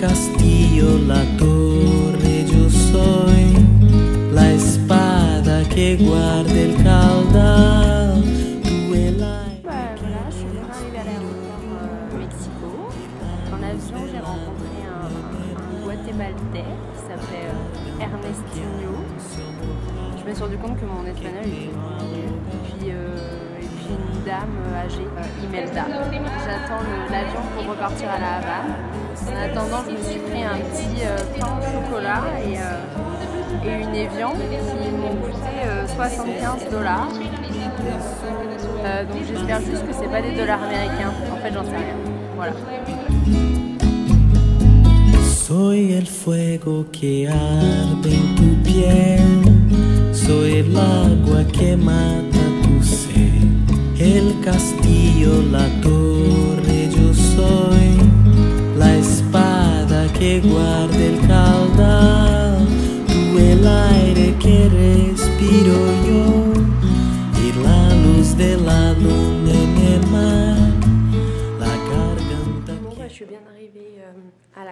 castillo, la torre, yo soy la espada que guarda el caudal, voilà, je suis bien arrivée à l'aéroport euh, Mexico. En avion, j'ai rencontré un, un Guatémaltais qui s'appelait Ernestinho. Je me suis rendu compte que mon espagnol était. Puis, euh, et puis une dame âgée, euh, Imelda. J'attends l'avion pour repartir à la Havane. En attendant, je me suis pris un petit euh, pain au chocolat et, euh, une Evian qui m'ont coûté euh, 75 dollars. Euh, donc j'espère juste que c'est pas des dollars américains. En fait, j'en sais rien. Voilà. Soy el fuego que arde en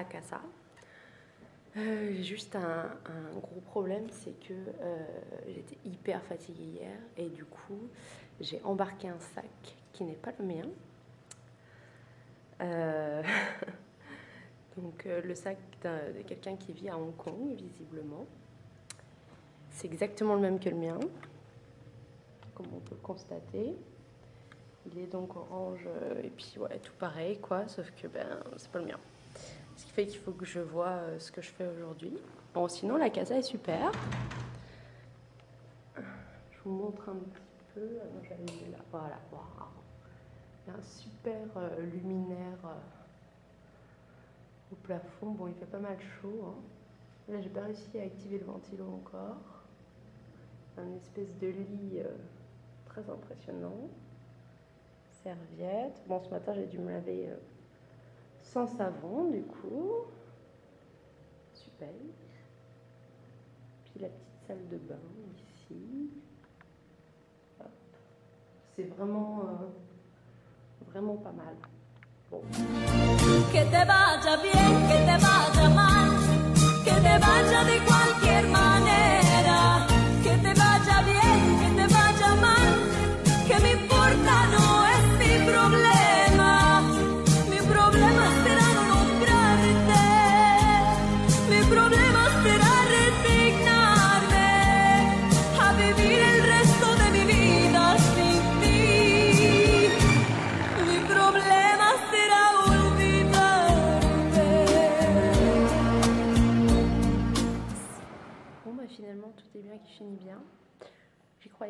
à casa. Euh, juste un, gros problème, c'est que euh, j'étais hyper fatiguée hier et du coup j'ai embarqué un sac qui n'est pas le mien. Euh, donc le sac de quelqu'un qui vit à Hong Kong visiblement. C'est exactement le même que le mien, comme on peut le constater. Il est donc orange et puis ouais, tout pareil quoi, sauf que ben c'est pas le mien. Ce qui fait qu'il faut que je vois euh, ce que je fais aujourd'hui. Bon, sinon la casa est super. Je vous montre un petit peu. Là. Voilà. Waouh. Il y a un super euh, luminaire euh, au plafond. Bon, il fait pas mal chaud. hein. Là, j'ai pas réussi à activer le ventilo encore. Un espèce de lit très impressionnant serviette. Bon, ce matin, j'ai dû me laver sans savon, du coup. Super. Puis la petite salle de bain ici. C'est vraiment, euh, vraiment pas mal. Bon. Que te vaya bien, que te vaya mal, que te vaya de cualquier manera,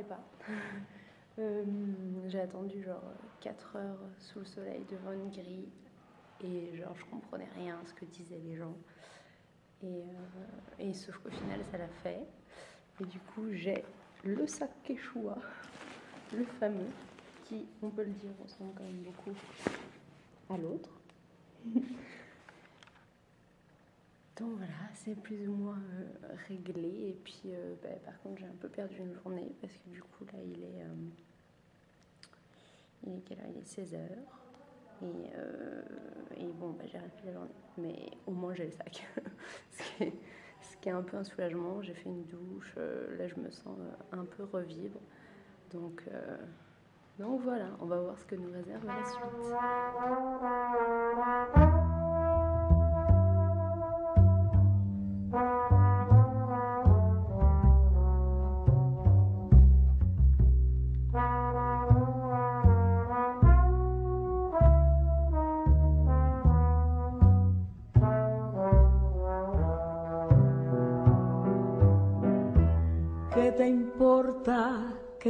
Pas. Euh, j'ai attendu genre 4 heures sous le soleil devant une grille et genre je comprenais rien à ce que disaient les gens. Et, euh, et sauf qu'au final, ça l'a fait. Et du coup, j'ai le sac Quechua, le fameux, qui, on peut le dire, ressemble quand même beaucoup à l'autre. Donc voilà, c'est plus ou moins euh, réglé. Et puis, euh, bah, par contre, j'ai un peu perdu une journée parce que du coup, là, il est. euh, il est quelle heure? Il est 16h. Et, bon, bah, j'ai rempli la journée. Mais au moins, j'ai le sac. ce, qui est, ce qui est un peu un soulagement. J'ai fait une douche. là, je me sens un peu revivre. Donc, donc voilà, on va voir ce que nous réserve la suite.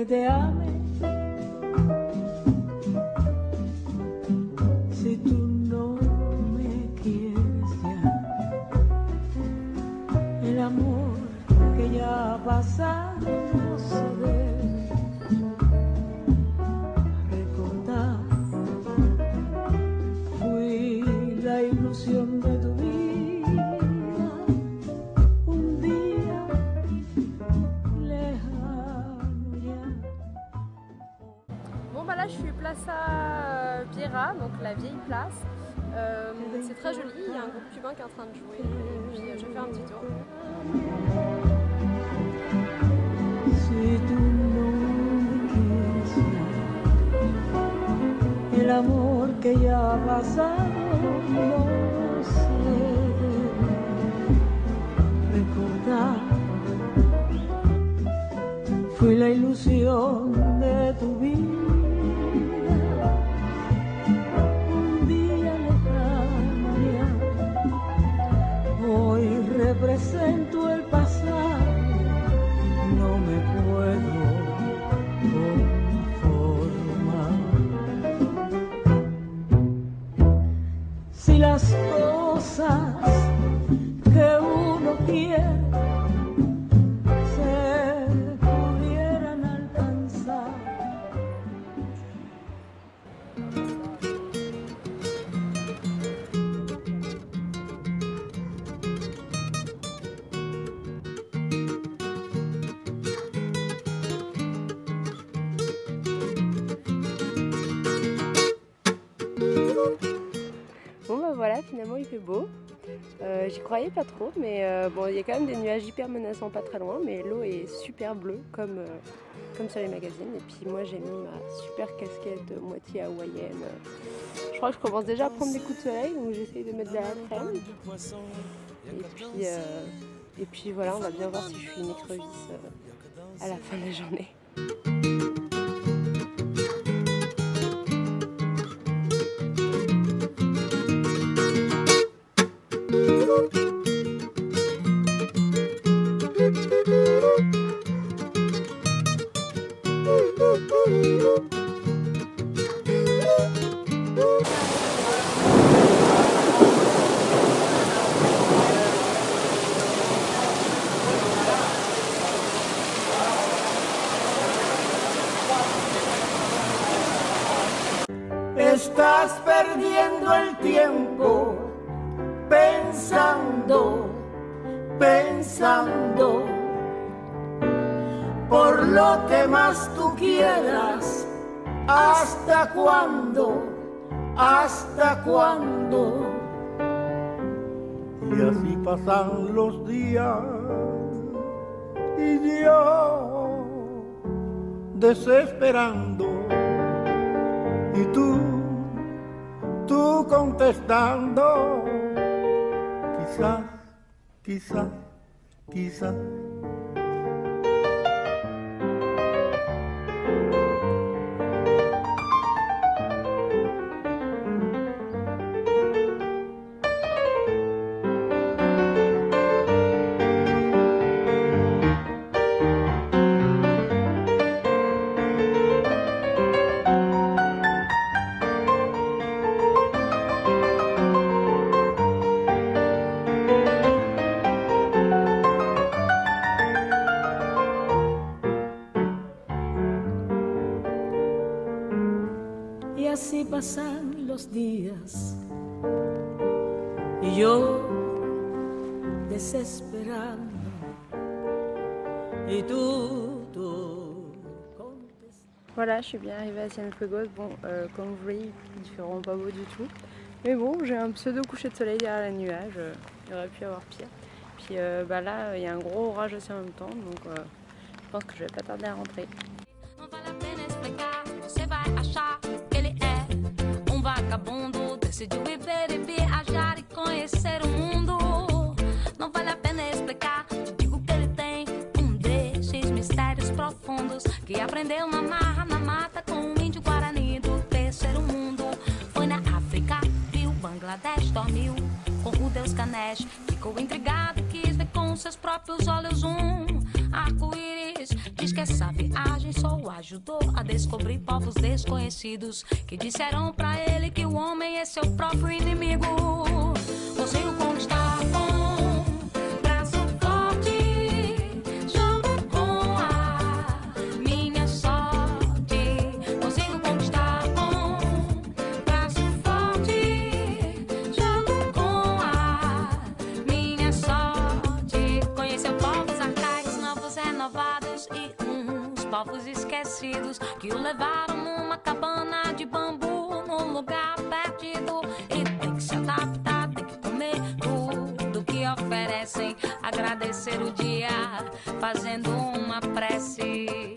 Te ame? Si tú no me quieres ya, el amor que ya ha pasado petite place. Euh, c'est très joli, il y a un groupe cubain qui est en train de jouer puis euh, je vais faire un petit tour. El amor que ya ha pasado no sé recordar. Fui la ilusión finalement il fait beau. Euh, J'y croyais pas trop, mais euh, bon, il y a quand même des nuages hyper menaçants pas très loin, mais l'eau est super bleue comme, euh, comme sur les magazines. Et puis moi j'ai mis ma super casquette moitié hawaïenne. Je crois que je commence déjà à prendre des coups de soleil, donc j'essaye de mettre de la crème. Et puis, et puis voilà, on va bien voir si je suis une écrevisse à la fin de la journée. Pensando por lo que más tú quieras. ¿Hasta cuándo? ¿Hasta cuándo? Y así pasan los días y yo desesperando y tú, tú contestando, quizás, Pisa, Pisa, pasan los días yo desesperando tú, tú contestando. Voilà, je suis bien arrivée à Cienfuegos. Bon, euh, comme vous voyez, il fait vraiment pas beau du tout. Mais bon, j'ai un pseudo coucher de soleil derrière la nuage. Il aurait pu y avoir pire. Puis euh, bah là, il y a un gros orage aussi en même temps. Donc euh, je pense que je vais pas tarder à rentrer. Decidiu viver e viajar e conhecer o mundo. Não vale a pena explicar, te digo que ele tem um desses mistérios profundos que aprendeu na marra, na mata com um índio guarani do terceiro mundo. Foi na África, viu Bangladesh, dormiu com o deus Ganesh. Ficou intrigado quis ver com seus próprios olhos um arco-íris. Essa viagem só o ajudou a descobrir povos desconhecidos que disseram pra ele que o homem é seu próprio inimigo. Você o conquistar com amigos que o levaram numa cabana de bambu num lugar perdido. E tem que se adaptar, tem que comer tudo que oferecem. Agradecer o dia fazendo uma prece.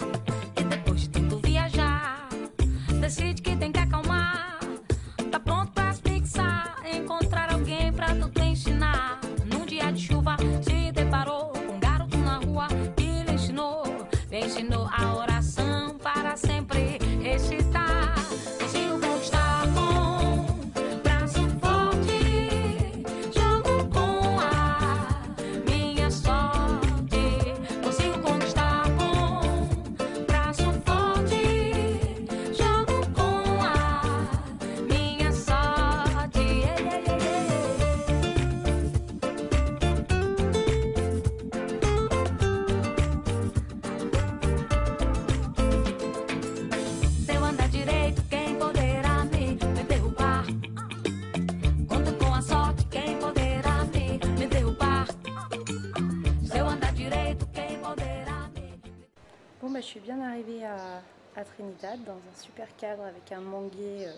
Suis bien arrivée à, Trinidad dans un super cadre avec un manguier euh,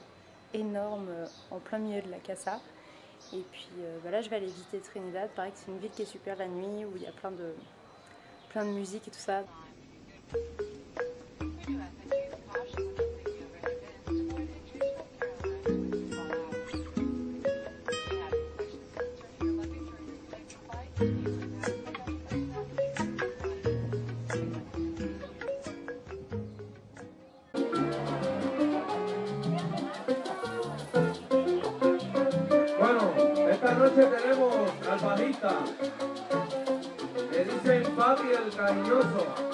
énorme euh, en plein milieu de la Casa. Et puis bah, là, je vais aller visiter Trinidad. Pareil que c'est une ville qui est super la nuit, où il y a plein de, plein de musique et tout ça. Al bajista. Le dicen Fabi el cariñoso.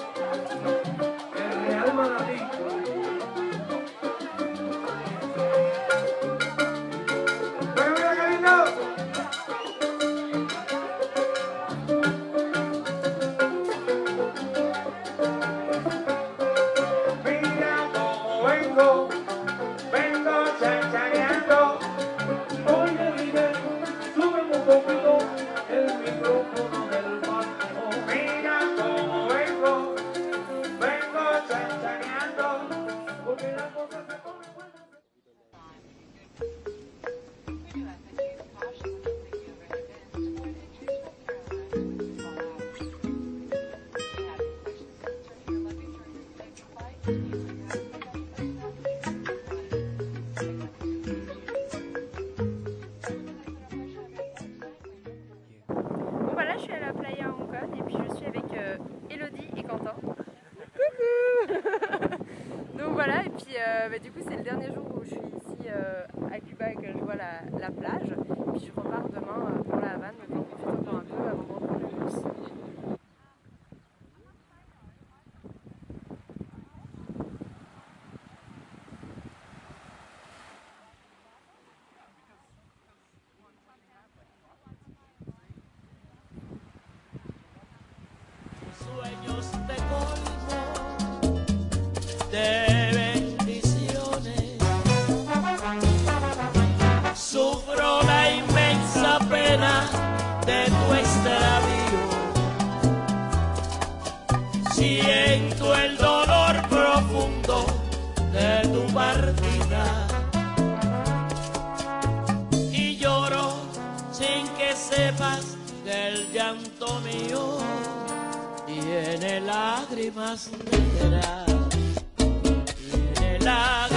Elodie et Quentin. Donc voilà, et puis euh, bah, du coup, c'est le dernier jour où je suis ici euh, à Cuba et que je vois la, la plage. Et puis je repars demain llanto mío tiene lágrimas negras, tiene lágrimas